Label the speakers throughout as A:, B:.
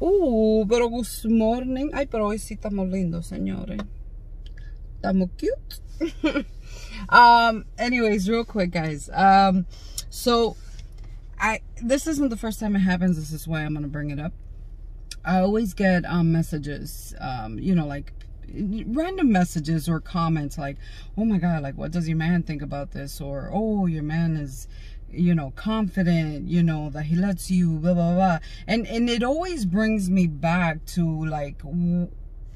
A: Uh, pero good morning. Ay, pero hoy sí estamos lindos, señores. Estamos cute. um, anyways, real quick, guys. Um, so I this isn't the first time it happens. This is why I'm gonna bring it up. I always get um messages, um, you know, like random messages or comments like, oh my god, like what does your man think about this? Or oh your man is you know confident you know that he lets you blah blah blah. And and it always brings me back to like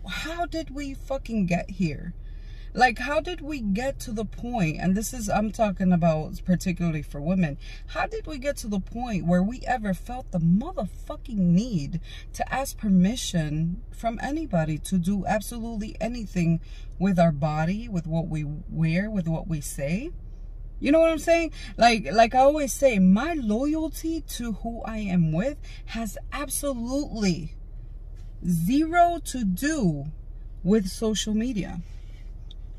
A: how did we fucking get here? Like how did we get to the point and this is i'm talking about particularly for women how did we get to the point where we ever felt the motherfucking need to ask permission from anybody to do absolutely anything with our body with what we wear with what we say you know what I'm saying? Like like I always say, my loyalty to who I am with has absolutely zero to do with social media.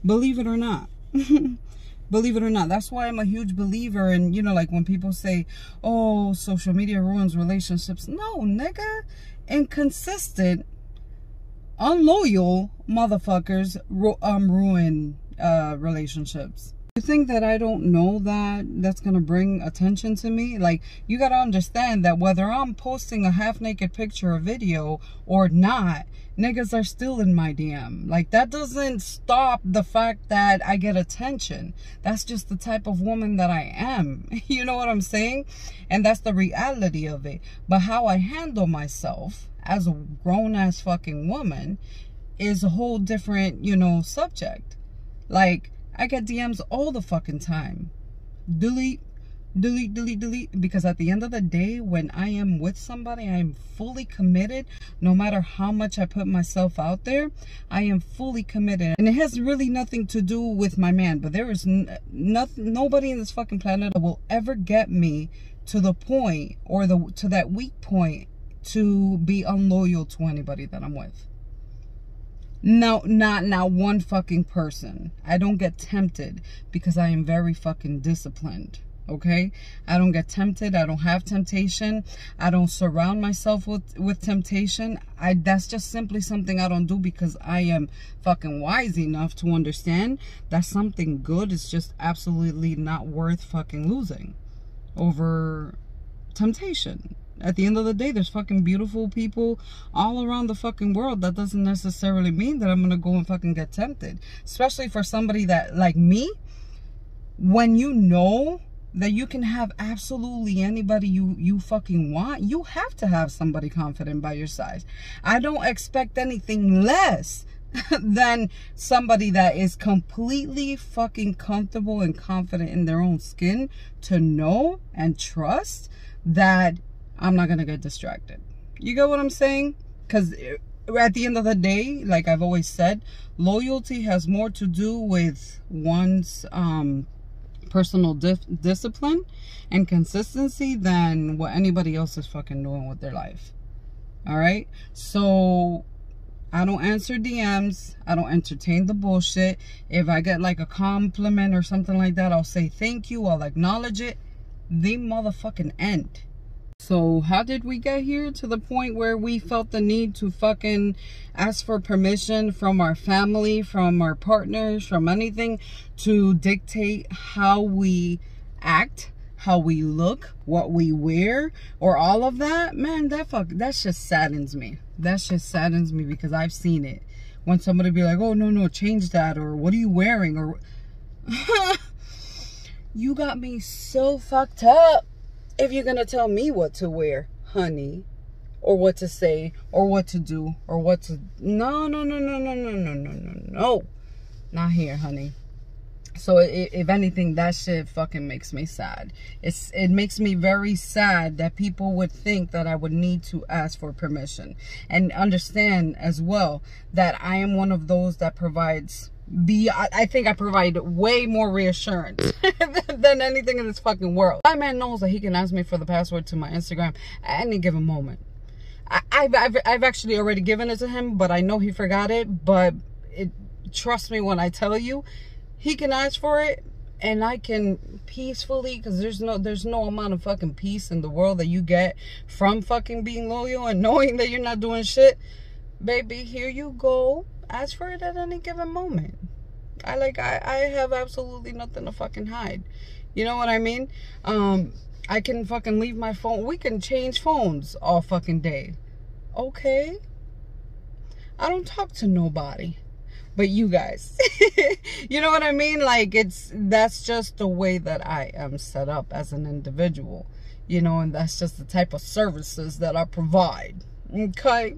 A: Believe it or not. Believe it or not. That's why I'm a huge believer in, you know, like when people say, oh, social media ruins relationships. No, nigga. Inconsistent, unloyal motherfuckers um, ruin uh, relationships. You think that I don't know that that's going to bring attention to me? Like, you got to understand that whether I'm posting a half naked picture or video or not, niggas are still in my DM. Like, that doesn't stop the fact that I get attention. That's just the type of woman that I am. You know what I'm saying? And that's the reality of it. But how I handle myself as a grown ass fucking woman is a whole different, you know, subject. Like, I get DMs all the fucking time. Delete, delete, delete, delete. Because at the end of the day, when I am with somebody, I am fully committed. No matter how much I put myself out there, I am fully committed. And it has really nothing to do with my man. But there is nothing, nobody in this fucking planet will ever get me to the point or the to that weak point to be unloyal to anybody that I'm with. No, not not one fucking person. I don't get tempted because I am very fucking disciplined. Okay? I don't get tempted. I don't have temptation. I don't surround myself with with temptation. I that's just simply something I don't do because I am fucking wise enough to understand that something good is just absolutely not worth fucking losing over temptation at the end of the day, there's fucking beautiful people all around the fucking world. That doesn't necessarily mean that I'm gonna go and fucking get tempted. Especially for somebody that, like me, when you know that you can have absolutely anybody you you fucking want you have to have somebody confident by your side i don't expect anything less than somebody that is completely fucking comfortable and confident in their own skin to know and trust that I'm not going to get distracted. You get what I'm saying? Because at the end of the day, like I've always said, loyalty has more to do with one's um, personal di discipline and consistency than what anybody else is fucking doing with their life. All right? So I don't answer DMs. I don't entertain the bullshit. If I get like a compliment or something like that, I'll say thank you. I'll acknowledge it. The motherfucking end. So how did we get here to the point where we felt the need to fucking ask for permission from our family, from our partners, from anything to dictate how we act, how we look, what we wear, or all of that? Man, that fuck that just saddens me. That just saddens me because I've seen it. When somebody be like, "Oh no, no, change that," or "What are you wearing?" or you got me so fucked up if you're going to tell me what to wear, honey, or what to say, or what to do, or what to... No, no, no, no, no, no, no, no, no, no. Not here, honey. So if anything, that shit fucking makes me sad. It's It makes me very sad that people would think that I would need to ask for permission. And understand as well that I am one of those that provides be I, think I provide way more reassurance than anything in this fucking world. My man knows that he can ask me for the password to my Instagram at any given moment. I, have I've, I've actually already given it to him, but I know he forgot it. But it, trust me when I tell you, he can ask for it and I can peacefully because there's no there's no amount of fucking peace in the world that you get from fucking being loyal and knowing that you're not doing shit. Baby, here you go. Ask for it at any given moment. I like I, I have absolutely nothing to fucking hide. You know what I mean? Um I can fucking leave my phone. We can change phones all fucking day. Okay? I don't talk to nobody but you guys. you know what I mean? Like it's that's just the way that I am set up as an individual. You know, and that's just the type of services that I provide. Okay?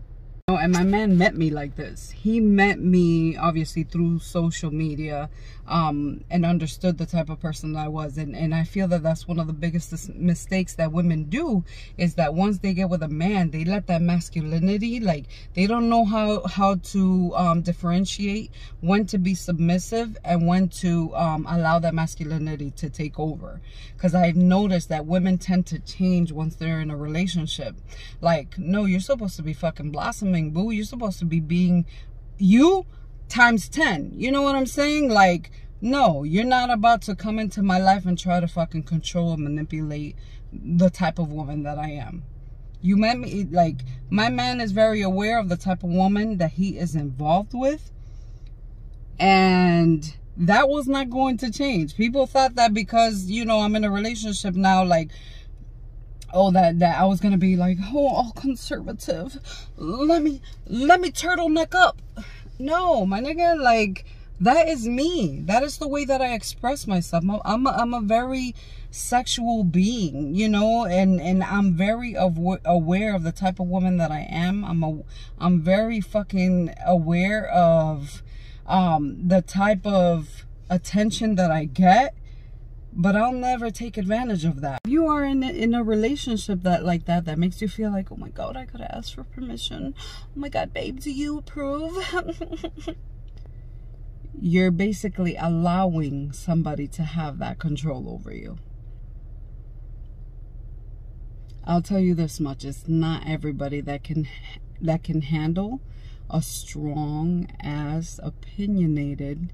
A: And my man met me like this. He met me obviously through social media um, and understood the type of person i was. And, and i feel that that's one of the biggest mistakes that women do is that once they get with a man they let that masculinity like they don't know how how to um, differentiate when to be submissive and when to um, allow that masculinity to take over. Because i've noticed that women tend to change once they're in a relationship. Like no you're supposed to be fucking blossoming boo. You're supposed to be being you times 10. You know what I'm saying? Like, no, you're not about to come into my life and try to fucking control and manipulate the type of woman that I am. You met me, like, my man is very aware of the type of woman that he is involved with. And that was not going to change. People thought that because, you know, I'm in a relationship now, like, oh that that I was gonna be like oh all conservative. Let me let me turtleneck up. No my nigga like that is me. That is the way that I express myself. I'm I'm a, I'm a very sexual being you know and and I'm very aware of the type of woman that I am. I'm a I'm very fucking aware of um the type of attention that I get but I'll never take advantage of that. If you are in a, in a relationship that like that, that makes you feel like, oh my God, I gotta ask for permission. Oh my God, babe, do you approve? You're basically allowing somebody to have that control over you. I'll tell you this much, it's not everybody that can that can handle a strong as opinionated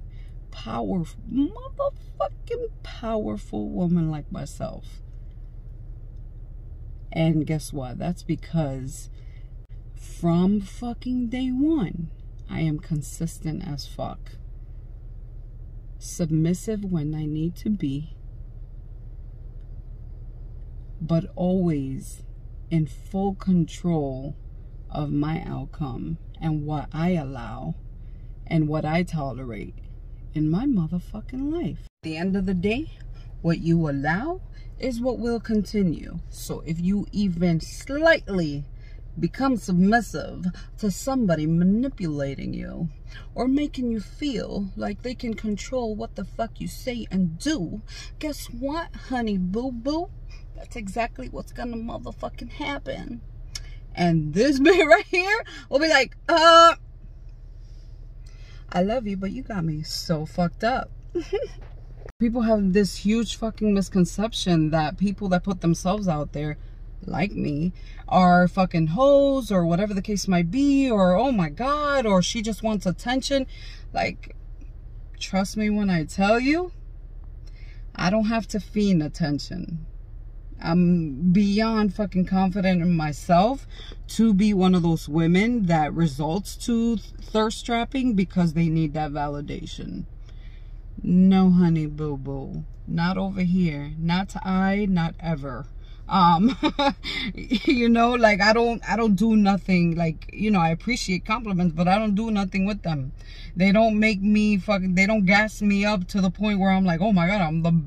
A: powerful, motherfucking powerful woman like myself. And guess what? That's because from fucking day one, I am consistent as fuck. Submissive when I need to be, but always in full control of my outcome and what I allow and what I tolerate in my motherfucking life. At the end of the day, what you allow is what will continue. So if you even slightly become submissive to somebody manipulating you or making you feel like they can control what the fuck you say and do, guess what, honey boo boo? That's exactly what's gonna motherfucking happen. And this man right here will be like, uh, I love you, but you got me so fucked up. people have this huge fucking misconception that people that put themselves out there like me are fucking hoes or whatever the case might be or oh my god or she just wants attention like trust me when i tell you i don't have to fiend attention I'm beyond fucking confident in myself to be one of those women that results to thirst trapping because they need that validation. No, honey, boo boo. Not over here. Not I, not ever. Um, you know, like I don't, I don't do nothing. Like, you know, I appreciate compliments, but I don't do nothing with them. They don't make me fucking, they don't gas me up to the point where I'm like, oh my God, I'm the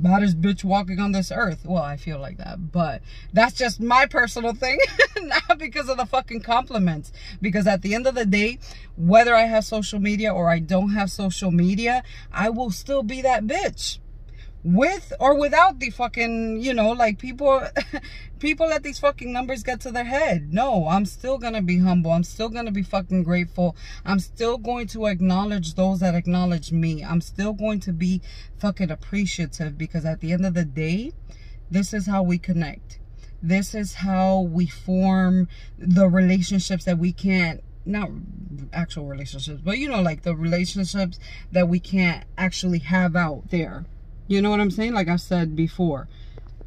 A: baddest bitch walking on this earth. Well, I feel like that, but that's just my personal thing, not because of the fucking compliments. Because at the end of the day, whether I have social media or I don't have social media, I will still be that bitch with or without the fucking you know like people people let these fucking numbers get to their head. No i'm still gonna be humble. I'm still gonna be fucking grateful. I'm still going to acknowledge those that acknowledge me. I'm still going to be fucking appreciative because at the end of the day this is how we connect. This is how we form the relationships that we can't not actual relationships but you know like the relationships that we can't actually have out there You know what I'm saying? Like I said before,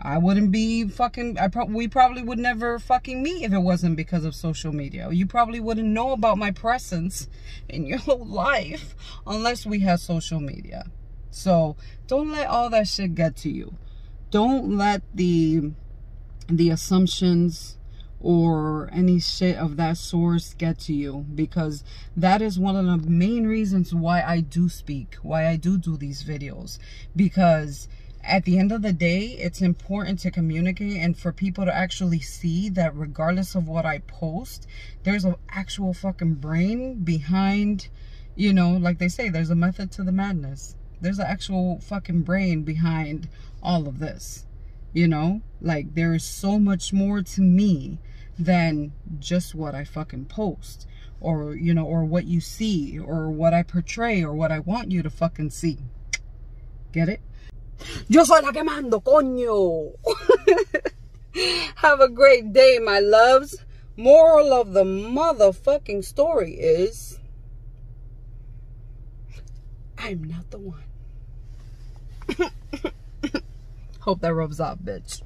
A: I wouldn't be fucking. I pro- we probably would never fucking meet if it wasn't because of social media. You probably wouldn't know about my presence in your whole life unless we had social media. So don't let all that shit get to you. Don't let the the assumptions or any shit of that source get to you because that is one of the main reasons why I do speak, why I do do these videos because at the end of the day, it's important to communicate and for people to actually see that regardless of what I post, there's an actual fucking brain behind, you know, like they say, there's a method to the madness. There's an actual fucking brain behind all of this. You know, like there is so much more to me than just what I fucking post or, you know, or what you see or what I portray or what I want you to fucking see. Get it? Yo soy la que mando, coño. Have a great day, my loves. Moral of the motherfucking story is I'm not the one. Hope that rubs off, bitch.